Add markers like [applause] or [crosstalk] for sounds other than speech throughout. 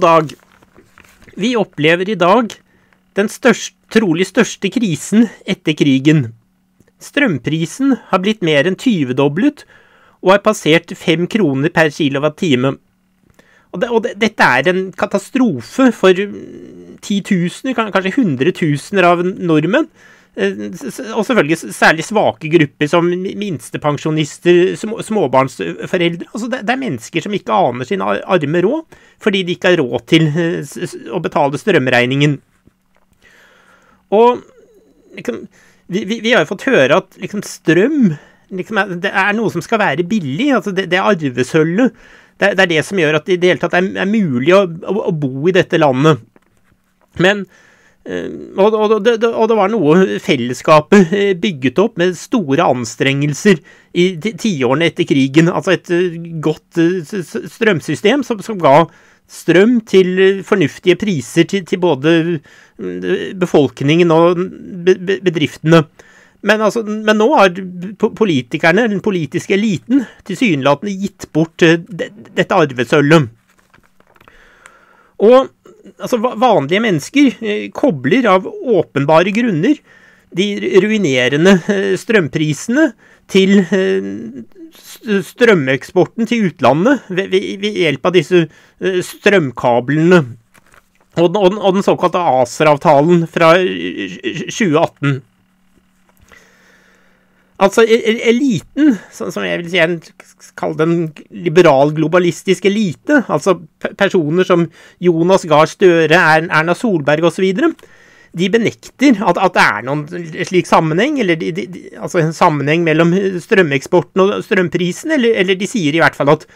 Dag. Vi opplever i dag den største, trolig største krisen etter krigen. Strømprisen har blitt mer enn 20-doblet og har passert fem kroner per kilowattime. Og, det, og det, dette er en katastrofe for titusener, kanskje hundretusener av nordmenn. Eh, og selvfølgelig særlig svake grupper som minstepensjonister, småbarnsforeldre. Altså det, er mennesker som ikke aner sin arme råd, fordi de ikke har råd til eh, å betale strømregningen. Og liksom, vi, vi, har jo fått høre at liksom, strøm liksom, det er noe som skal være billig. altså Det, det er arvesølvet. Det, det, er det som gjør at det i det hele tatt er, er mulig å, å, å, bo i dette landet. Men og, og, det, og, det var noe fellesskapet eh, bygget opp med store anstrengelser i tiårene etter krigen. Altså et eh, godt strømsystem som, som ga strøm til fornuftige priser til, til både befolkningen og bedriftene. Men, altså, men, nå har politikerne, den politiske eliten, tilsynelatende gitt bort dette arvesølvet. Og altså, vanlige mennesker uh, kobler av åpenbare grunner de ruinerende uh, strømprisene til strømeksporten til utlandet ved, hjelp av disse strømkablene. Og den såkalte ACER-avtalen fra 2018. Altså, e-, e-, eliten, som jeg vil si er kalle den liberal-globalistisk elite, altså personer som Jonas Gahr Støre, Erna Solberg osv., de benekter at, at, det er noen slik sammenheng, eller de, de, altså en sammenheng mellom strømeksporten og strømprisen, eller, eller de sier i hvert fall at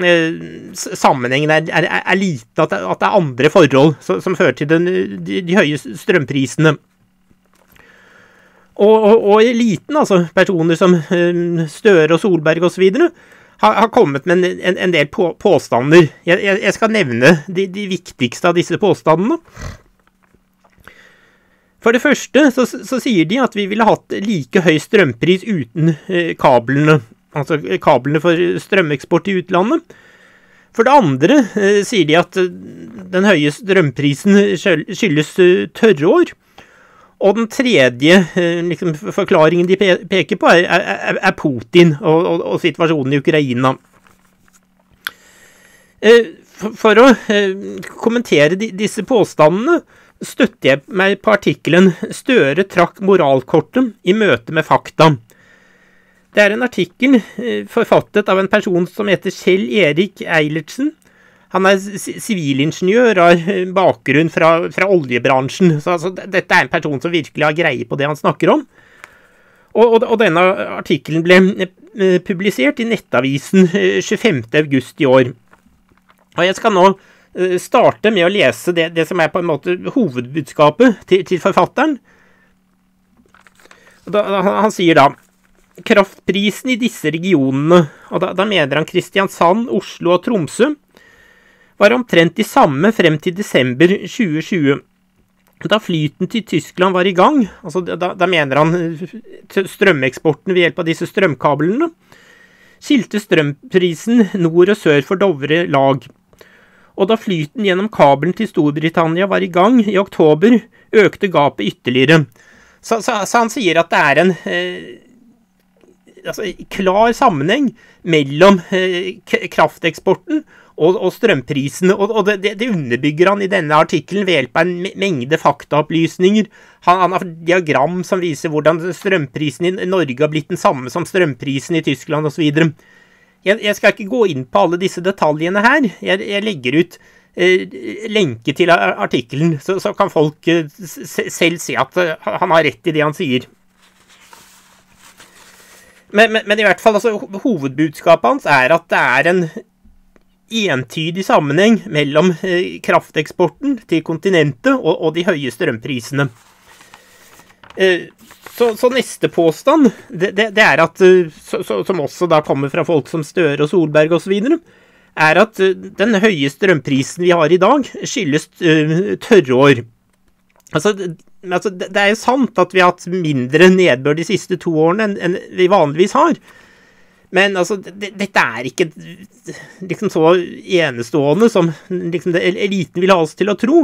eh, sammenhengen er, er, er liten, at, at, det er andre forhold som, som fører til den, de, de høye strømprisene. Og, og, eliten, altså personer som um, Støre og Solberg osv., har, har kommet med en, en, en del på, påstander. Jeg, jeg, jeg, skal nevne de, de, viktigste av disse påstandene. For det første så, så, sier de at vi ville hatt like høy strømpris uten eh, kablene. Altså kablene for strømeksport til utlandet. For det andre eh, sier de at eh, den høye strømprisen skyldes tørrår. Og den tredje eh, liksom, forklaringen de peker på, er, er, er Putin og, og, og, situasjonen i Ukraina. Eh, for, å eh, kommentere disse påstandene støtter jeg meg på artikkelen 'Støre trakk moralkortet i møte med fakta'. Det er en artikkel forfattet av en person som heter Kjell Erik Eilertsen, han er sivilingeniør og har bakgrunn fra, fra oljebransjen. Så altså, dette er en person som virkelig har greie på det han snakker om. Og, og, og denne artikkelen ble eh, publisert i Nettavisen 25.8 eh, i år. Og jeg skal nå eh, starte med å lese det, det som er på en måte hovedbudskapet til, til forfatteren. Da, han sier da kraftprisen i disse regionene, og da, da mener han Kristiansand, Oslo og Tromsø, var omtrent de samme frem til desember 2020. Da flyten til Tyskland var i gang, altså da, da mener han eh, strømeksporten ved hjelp av disse strømkablene, skilte strømprisen nord og sør for Dovre lag. Og da flyten gjennom kabelen til Storbritannia var i gang i oktober, økte gapet ytterligere. Så, så, så han sier at det er en eh, altså, klar sammenheng mellom eh, krafteksporten og, og strømprisene. Og, og det, det, underbygger han i denne artikkelen ved hjelp av en mengde faktaopplysninger. Han, han, har diagram som viser hvordan strømprisen i Norge har blitt den samme som strømprisen i Tyskland osv. Jeg, jeg skal ikke gå inn på alle disse detaljene her. Jeg, jeg legger ut eh, lenke til artikkelen, så, så, kan folk eh, selv se at eh, han har rett i det han sier. Men, men, men, i hvert fall, altså, hovedbudskapet hans er at det er en entydig sammenheng mellom eh, krafteksporten til kontinentet og, og de høye strømprisene. Eh, så, så, neste påstand, det, det, det er at, eh, så, som også da kommer fra folk som Støre og Solberg osv., er at den høye strømprisen vi har i dag, skyldes tørrår. Altså, altså, det er jo sant at vi har hatt mindre nedbør de siste to årene enn, vi vanligvis har. Men altså, det, dette er ikke liksom så enestående som liksom, eliten vil ha oss til å tro.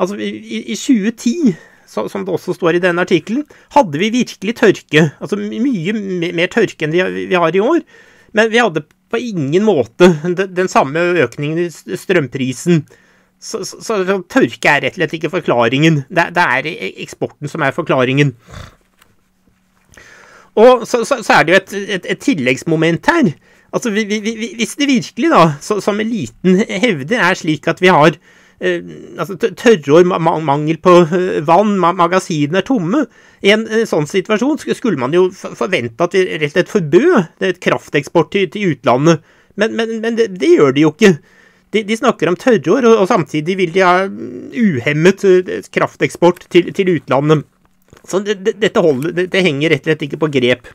Altså, i, i 2010, så, som det også står i denne artikkelen, hadde vi virkelig tørke. Altså mye mer tørke enn vi, vi har i år. Men vi hadde på ingen måte den, den samme økningen i strømprisen. Så, så, så, tørke er rett og slett ikke forklaringen. Det, det er e, eksporten som er forklaringen. Og så, så, så er det jo et, et, et tilleggsmoment her. Altså, vi, vi, Hvis det virkelig, da, så, som eliten hevder, er slik at vi har eh, altså, tørrår, ma mangel på eh, vann, ma magasinene er tomme I en eh, sånn situasjon skulle man jo forvente at vi rett og slett forbød et krafteksport til, til utlandet. Men, men, men det, det, gjør de jo ikke. De, de snakker om tørrår, og, og, samtidig vil de ha uhemmet eh, krafteksport til, til utlandet. Så det, det, dette holder, det, det, henger rett og slett ikke på grep.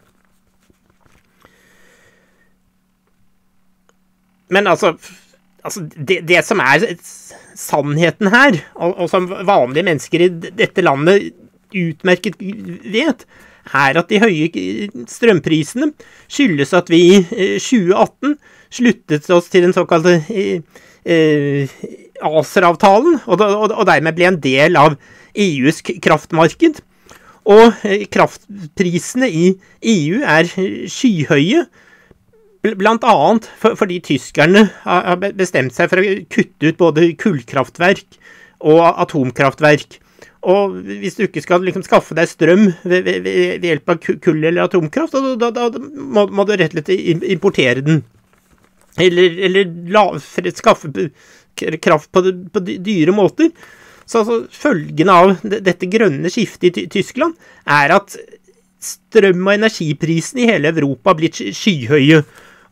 Men altså, altså det, det, som er sannheten her, og, og, som vanlige mennesker i dette landet utmerket vet, er at de høye strømprisene skyldes at vi i 2018 eh, sluttet oss til den såkalte eh, eh, ACER-avtalen, og, og, og dermed ble en del av EUs kraftmarked. Og eh, kraftprisene i EU er skyhøye, Blant annet fordi tyskerne har bestemt seg for å kutte ut både kullkraftverk og atomkraftverk. Og hvis du ikke skal liksom skaffe deg strøm ved, ved, ved, hjelp av kull eller atomkraft, da, da, da må, må, du rett og slett importere den. Eller, eller la, skaffe kraft på, på dyre måter. Så altså, følgene av dette grønne skiftet i Tyskland er at strøm- og energiprisene i hele Europa har blitt skyhøye.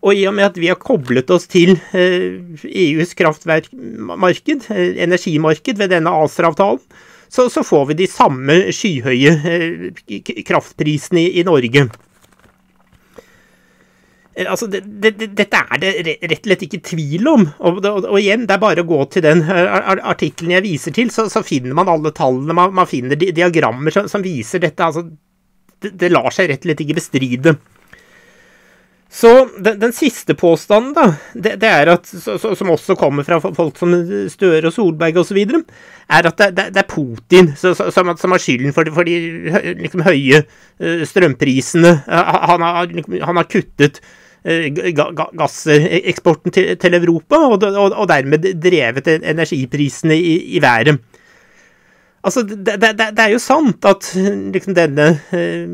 Og i og med at vi har koblet oss til eh, EUs kraftmarked, eh, energimarked, ved denne ACER-avtalen, så, så, får vi de samme skyhøye eh, kraftprisene i, i Norge. Eh, altså, det, det, dette er det rett og slett ikke tvil om. Og, og, og, igjen, det er bare å gå til den eh, artikkelen jeg viser til, så, så, finner man alle tallene. Man, man finner di diagrammer som, som, viser dette. Altså, det, det, lar seg rett og slett ikke bestride. Så den, den siste påstanden, da, det, det er at, så, som også kommer fra folk som Støre og Solberg osv., er at det, det, er Putin som, som, har skylden for, for de liksom, høye eh, strømprisene. Han har, liksom, han har kuttet Eh, gasseksporten til, Europa, og, dermed drevet energiprisene i, været. Altså, det, det, det, er jo sant at liksom denne eh,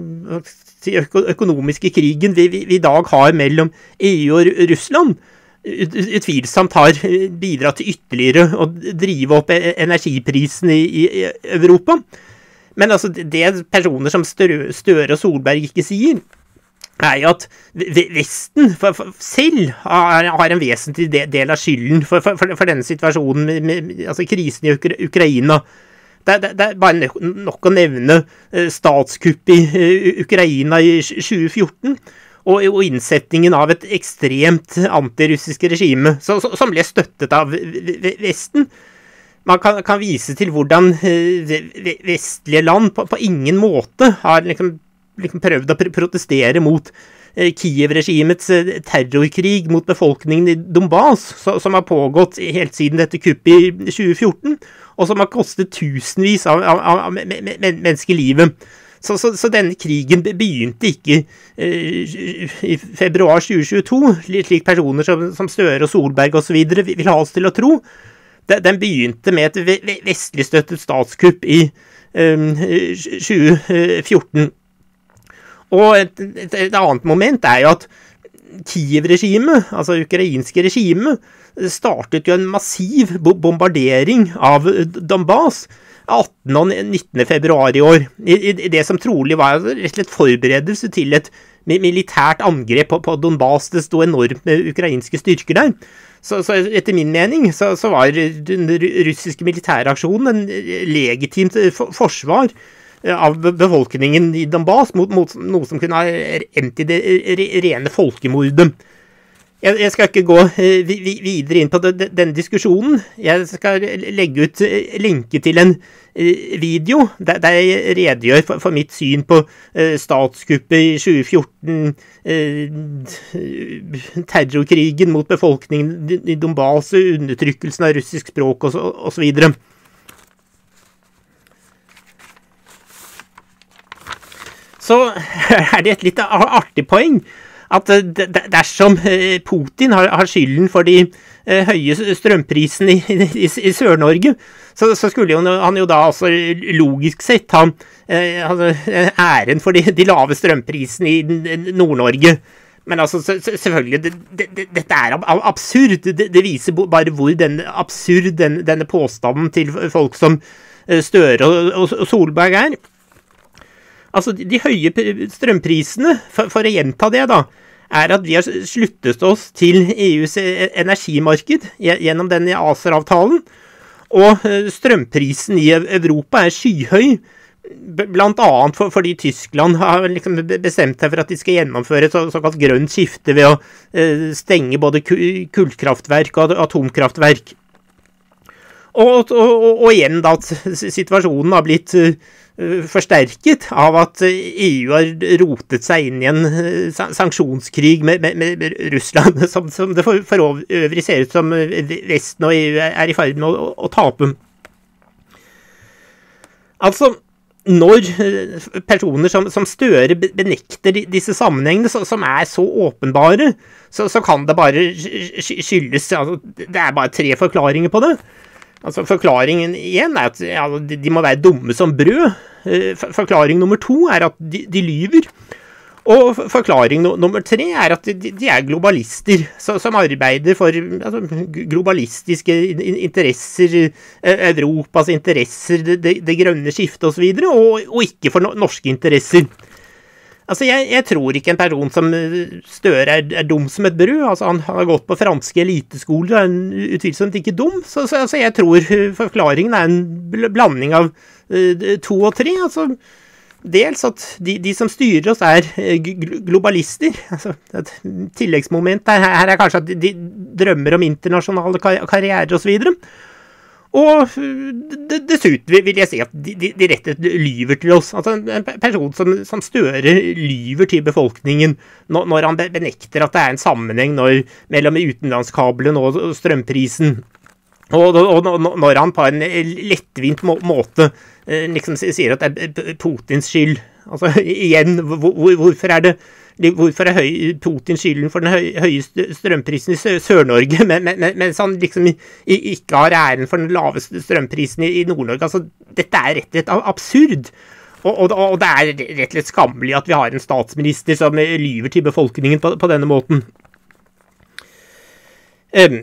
økonomiske krigen vi, vi, i dag har mellom EU og Russland, utvilsomt har bidratt til ytterligere å drive opp e-, energiprisene i, i Europa. Men altså, det personer som Støre og Solberg ikke sier, er jo at Vesten for, for, selv har, har, en vesentlig del av skylden for, for denne situasjonen, med, med, altså krisen i Ukra Ukraina. Det, det, det, er bare nok å nevne eh, statskuppet i uh, Ukraina i 2014. Og, innsetningen av et ekstremt antirussisk regime, som ble støttet av Vesten. Man kan, kan vise til hvordan uh, vestlige land på, på ingen måte har liksom liksom prøvd å protestere mot eh, Kiev-regimets eh, terrorkrig mot befolkningen i Donbas, som har pågått helt siden dette kuppet i 2014, og som har kostet tusenvis av, av, av mennesker livet. Så, så, så, denne krigen begynte ikke eh, i februar 2022, slik personer som, som Støre og Solberg osv. vil ha oss til å tro. Den begynte med et vestligstøttet statskupp i um, 2014. Og et, et, et, annet moment er jo at Kiev-regimet, altså ukrainske regimet, startet jo en massiv bombardering av Donbas 18. og 19. februar i år. I, i det som trolig var rett og slett forberedelse til et militært angrep på, på Donbas. Det sto enormt med ukrainske styrker der. Så, så etter min mening så, så var den russiske militæraksjonen en legitimt forsvar av befolkningen i Donbas mot, mot noe som kunne ha endt i det rene folkemordet. jeg, jeg, skal ikke gå uh, videre inn på det, den diskusjonen. Jeg skal legge ut uh, lenke til en video der, der, jeg redegjør for, for mitt syn på statskuppet i 2014, terrorkrigen mot befolkningen i Donbas, undertrykkelsen av russisk språk osv. Så [laughs] er det et litt artig poeng at eh, dersom eh, Putin har, skylden for de eh, høye strømprisene i, Sør-Norge, så, så, skulle han jo da altså logisk sett ha altså, æren for de, lave strømprisene i Nord-Norge. Men altså, selvfølgelig, det, det, det, dette er absurd. Det, viser bare hvor den, absurd denne påstanden til folk som Støre og Solberg er. Altså, de høye strømprisene, for, for, å gjenta det, da, er at vi har sluttet oss til EUs e, energimarked gjennom denne ACER-avtalen. Og eh, strømprisen i Europa er skyhøy. Annet for, fordi Tyskland har liksom bestemt seg for at de skal gjennomføre et så, såkalt grønt skifte ved å eh, stenge både kullkraftverk og atomkraftverk. Og, og, og, og igjen da at situasjonen har blitt uh, forsterket av at EU har rotet seg inn i en uh, sanksjonskrig med, med, med Russland, [laughs] som, som, det for, for, øvrig ser ut som Vesten og EU er i ferd med å, å tape. Altså, når personer som, som Støre benekter disse sammenhengene, som er så åpenbare, så, så kan det bare skyldes altså, Det er bare tre forklaringer på det. Altså Forklaringen igjen er at ja, de må være dumme som brød. Eh, forklaring nummer to er at de, de lyver. Og forklaring nummer tre er at de, de er globalister så, som arbeider for altså, globalistiske interesser, eh, Europas interesser, det, det grønne skiftet osv., og, og, og ikke for norske interesser. Altså, jeg, jeg, tror ikke en person som eh, Støre er, er, dum som et brød. Altså, han har gått på franske eliteskoler og er utvilsomt ikke dum. Så, så altså, jeg tror forklaringen er en blanding av uh, to og tre. Altså, dels at de, de, som styrer oss, er globalister. Altså, et tilleggsmoment her, er kanskje at de drømmer om internasjonale kar karrierer osv. Og, så og dessuten vil jeg si at de, de, de rett og slett lyver til oss. Altså En person som, som Støre lyver til befolkningen når, når, han benekter at det er en sammenheng når, mellom utenlandskabelen og strømprisen. Og, og, og, når han på en lettvint må, måte eh, liksom sier at det er Putins skyld. Altså [laughs] igjen, hvor, hvorfor er det Hvorfor er Putin skylden for den høy, høye strømprisen i Sør-Norge, [laughs] mens men, han liksom ikke har æren for den laveste strømprisen i, Nord-Norge? Altså, dette er rett og slett absurd. Og, og, og, det er rett og slett skammelig at vi har en statsminister som lyver til befolkningen på, på denne måten. Um,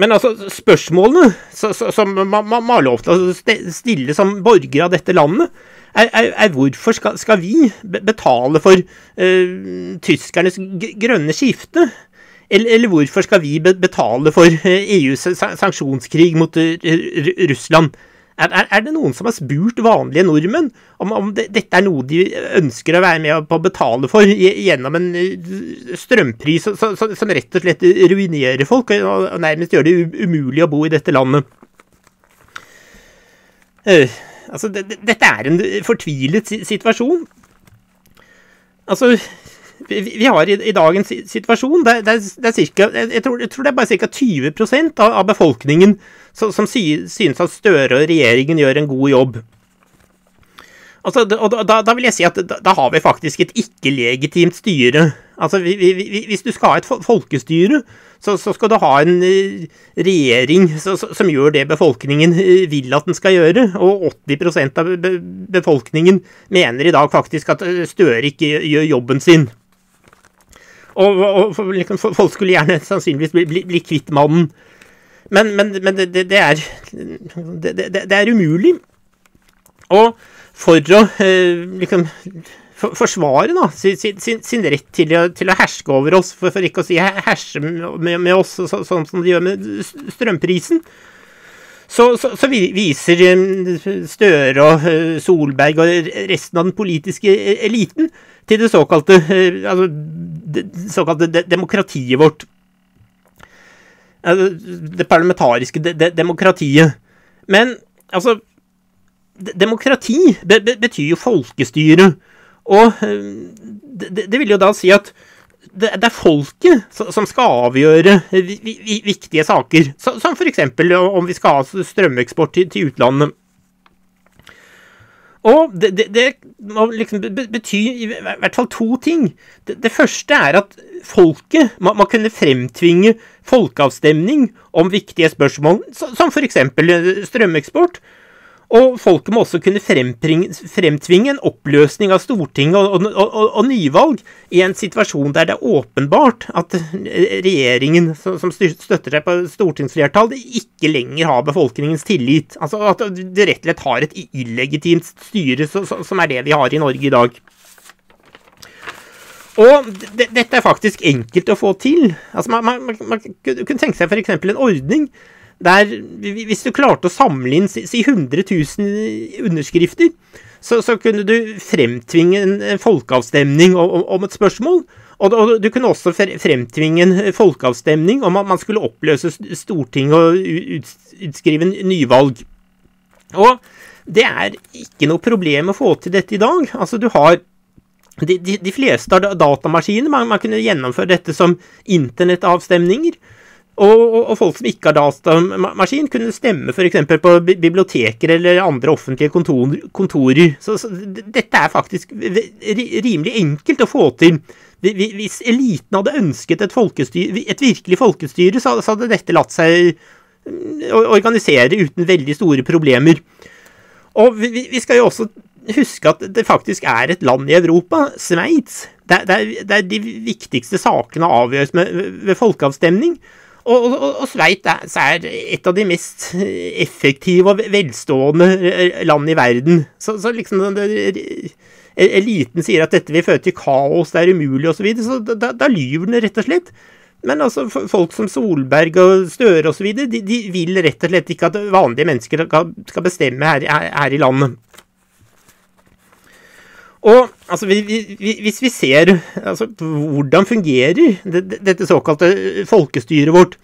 men altså, spørsmålene som man har lov til å stille som borgere av dette landet, er, er, er hvorfor skal, skal, vi betale for uh, tyskernes grønne skifte? Eller, eller, hvorfor skal vi betale for EUs sanksjonskrig mot uh, Russland? Er, er, det noen som har spurt vanlige nordmenn om, om det, dette er noe de ønsker å være med på å betale for gjennom en strømpris som, som rett og slett ruinerer folk og nærmest gjør det umulig å bo i dette landet? Uh, Altså, det, det, dette er en fortvilet situasjon. Altså vi, har i, i, dagens situasjon det, det, det er cirka, jeg, tror, jeg, tror, det er bare ca. 20 av, av befolkningen som, som synes at Støre og regjeringen gjør en god jobb. Altså, og da, da, vil jeg si at da, da har vi faktisk et ikke-legitimt styre. Altså, vi, vi, Hvis du skal ha et folkestyre, så, så skal du ha en uh, regjering så, som gjør det befolkningen uh, vil at den skal gjøre. Og 80% av befolkningen mener i dag faktisk at eh, Støre ikke gjør jobben sin. Og, og, liksom, folk skulle gjerne sannsynligvis bli, bli, bli kvitt mannen. Men, men, men det, det, det, er, det, er umulig. Og for å eh, liksom for, forsvare da, sin, sin, sin, rett til å, til å, herske over oss, for, for ikke å si herse med, med oss så, sånn som de gjør med strømprisen. Så, så, så, viser eh, Støre og eh, Solberg og resten av den politiske eliten til det såkalte, altså, det såkalte demokratiet vårt. det parlamentariske de de demokratiet. Men altså Demokrati be be betyr jo folkestyre. Og det, det, vil jo da si at det, det er folket som skal avgjøre viktige saker, som f.eks. om vi skal ha strømeksport til, til utlandet. Og det, det, det, må liksom bety i hvert fall to ting. Det, det første er at folket må, må, kunne fremtvinge folkeavstemning om viktige spørsmål, som f.eks. strømeksport. Og folket må også kunne fremtvinge en oppløsning av Stortinget og, og, og, og, nyvalg i en situasjon der det er åpenbart at regjeringen som støtter seg på stortingsflertall, ikke lenger har befolkningens tillit. Altså at de rett og slett har et illegitimt styre, som er det vi har i Norge i dag. Og dette er faktisk enkelt å få til. Altså man, man, man, man kunne tenke seg f.eks. en ordning der, hvis du klarte å samle inn si 100 000 underskrifter, så, så kunne du fremtvinge en, folkeavstemning om, om, et spørsmål. Og, og, du kunne også fremtvinge en folkeavstemning om at man skulle oppløse Stortinget og ut, utskrive nyvalg. Og det er ikke noe problem å få til dette i dag. Altså, du har de, de, de fleste datamaskiner, Man, man kunne gjennomføre dette som internettavstemninger. Og, og, folk som ikke har datamaskin, kunne stemme f.eks. på biblioteker eller andre offentlige kontor, kontorer. Så, så, dette er faktisk rimelig enkelt å få til. Hvis eliten hadde ønsket et, et virkelig folkestyre, så, så, hadde dette latt seg mm, organisere uten veldig store problemer. Og vi, vi skal jo også huske at det faktisk er et land i Europa, Sveits, der, der, der de viktigste sakene avgjøres med, ved folkeavstemning. Og, og, og Sveits er et av de mest effektive og velstående land i verden. Så, så liksom Eliten sier at dette vil føre til kaos, det er umulig osv. Så, så da, da lyver den rett og slett. Men altså, folk som Solberg og Støre osv., de, de vil rett og slett ikke at vanlige mennesker skal bestemme her, her, her i landet. Og altså, hvis vi ser altså, hvordan fungerer dette såkalte folkestyret vårt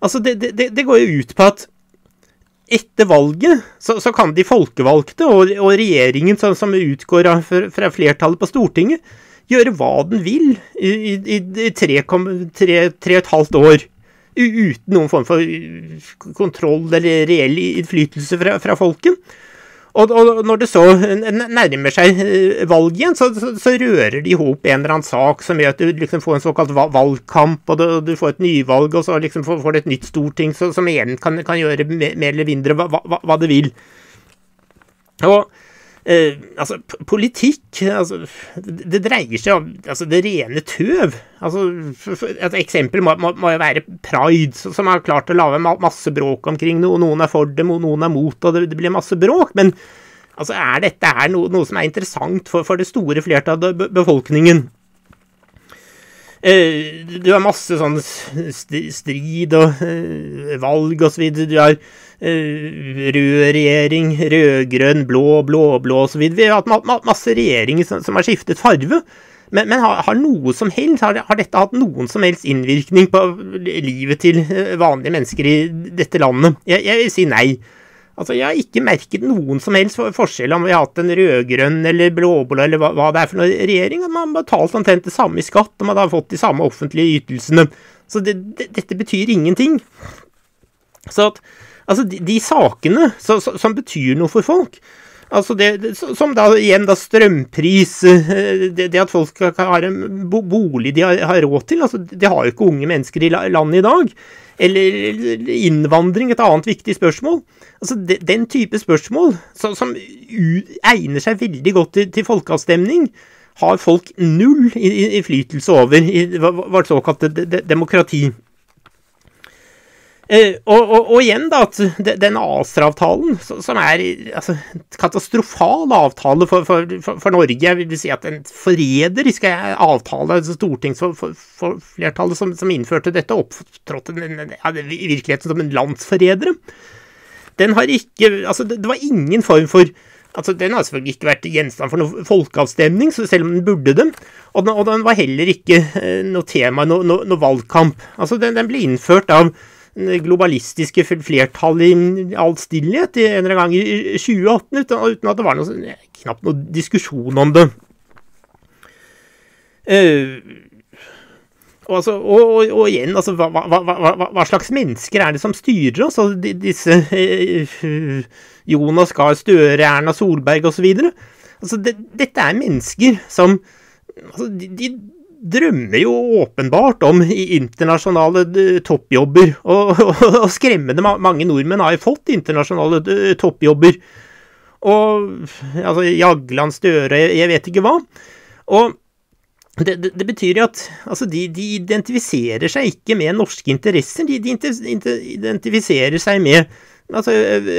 Altså, det, det, det, går jo ut på at etter valget så, så kan de folkevalgte og, og regjeringen som, som utgår av, fra flertallet på Stortinget, gjøre hva den vil i, i, i tre og et halvt år. Uten noen form for kontroll eller reell innflytelse fra, fra folket. Og, og, når det så nærmer seg eh, valg igjen, så, så, så rører de i hop en eller annen sak som gjør at du liksom får en såkalt valgkamp, og du, du får et nyvalg, og så liksom får, du et nytt storting så, som igjen kan, kan gjøre mer eller mindre hva, hva, hva det vil. Og Eh, altså, politikk altså, det, dreier seg om altså, det rene tøv. Altså, et eksempel må, jo være pride, som har klart å lage masse bråk omkring noe. Noen er for dem, og noen er mot, og det, det blir masse bråk. Men altså, er dette er noe, noe, som er interessant for, for det store flertallet av befolkningen? Eh, du har masse sånn strid og eh, valg og så videre. Du har Eh, rød regjering, rød-grønn, blå, blå-blå osv. Vi har hatt masse regjeringer som, har skiftet farve. Men, men har, har, noe som helst, har, har, dette hatt noen som helst innvirkning på livet til vanlige mennesker i dette landet? Jeg, jeg vil si nei. Altså, Jeg har ikke merket noen som helst forskjell om vi har hatt en rød-grønn eller blå-blå eller hva, hva, det er for noe regjering. Man har betalt omtrent det samme i skatt, og man har fått de samme offentlige ytelsene. Så det, det, dette betyr ingenting. Så at Altså, de, de sakene så, som betyr noe for folk, altså det, som da igjen da strømpris, eh, det, det at folk har en bolig de har, har, råd til, altså det har jo ikke unge mennesker i landet i dag. Eller innvandring, et annet viktig spørsmål. Altså Den type spørsmål som, egner seg veldig godt til, til folkeavstemning, har folk null innflytelse over i vårt såkalte demokrati. Eh, og, og, igjen, da, at den ACER-avtalen, som er altså, katastrofal avtale for, for, for, Norge Jeg vil si at en forræderisk avtale, altså stortingsflertallet som, som, innførte dette, opptrådte ja, i virkeligheten som en landsforrædere. Den har ikke Altså, det, det var ingen form for Altså, Den har selvfølgelig ikke vært gjenstand for noen folkeavstemning, selv om den burde det. Og den, og den var heller ikke eh, noe tema, noe, noe, noe valgkamp. Altså, den, den, ble innført av globalistiske flertall i all stillhet en eller annen gang i 2018, uten, at det var noe, knapt noe diskusjon om det. Uh, og, altså, og, og, og, igjen, altså, hva, hva, hva, hva, slags mennesker er det som styrer oss? Altså, disse eh, Jonas Gahr Støre, Erna Solberg osv. Altså, det, dette er mennesker som altså, de, de, drømmer jo åpenbart om internasjonale eh, toppjobber. Og, [laughs] og, skremmende mange nordmenn har jo fått internasjonale eh, toppjobber. Og altså Jagland, Støre, jeg vet ikke hva. Og det, det, det, betyr jo at altså, de, de, identifiserer seg ikke med norske interesser, de, de identifiserer seg med altså,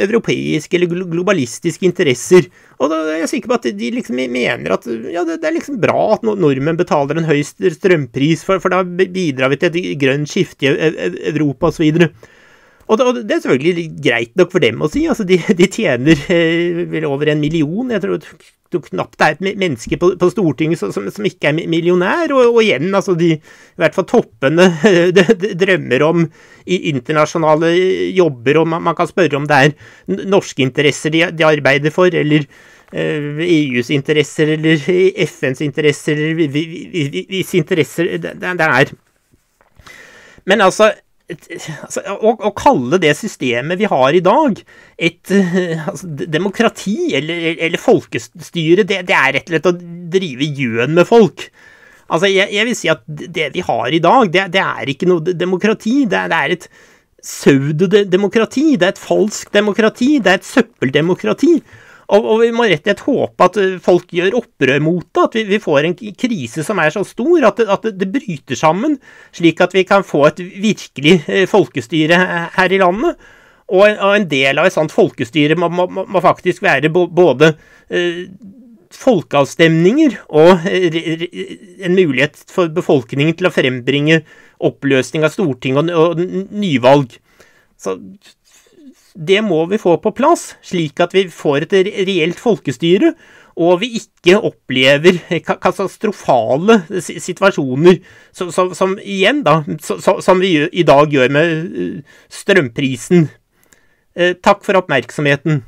europeiske eller globalistiske interesser. Og da er jeg sikker på at de liksom mener at ja, det, er liksom bra at nordmenn betaler en høy strømpris, for, for da bidrar vi til et grønt skifte i Europa osv. Og det, og det, er selvfølgelig greit nok for dem å si. altså De, de tjener eh, vel over en million. Jeg tror det knapt er et menneske på, på Stortinget som, som, ikke er millionær. Og, og, igjen, altså de i hvert fall toppene de, de drømmer om internasjonale jobber, og man, man, kan spørre om det er norske interesser de, de arbeider for, eller eh, EUs interesser, eller FNs interesser, eller hvis interesser det, det er. Men altså altså, å, å, kalle det systemet vi har i dag, et altså, demokrati eller, eller folkestyre, det, det, er rett og slett å drive gjøn med folk. Altså, jeg, jeg, vil si at det vi har i dag, det, det er ikke noe demokrati. Det, det er et pseudodemokrati. Det er et falskt demokrati. Det er et søppeldemokrati. Og, og, vi må rett og slett håpe at eh, folk gjør opprør mot det, at vi, vi får en krise som er så stor at, det, at det, bryter sammen, slik at vi kan få et virkelig eh, folkestyre her i landet. Og en, og en del av et sånt folkestyre må, må, må faktisk være både eh, folkeavstemninger og eh, en mulighet for befolkningen til å frembringe oppløsning av Stortinget og nyvalg. Så det må vi få på plass, slik at vi får et reelt folkestyre, og vi ikke opplever katastrofale situasjoner som, som, som igjen, da, som vi i dag gjør med eh, strømprisen. Eh, takk for oppmerksomheten.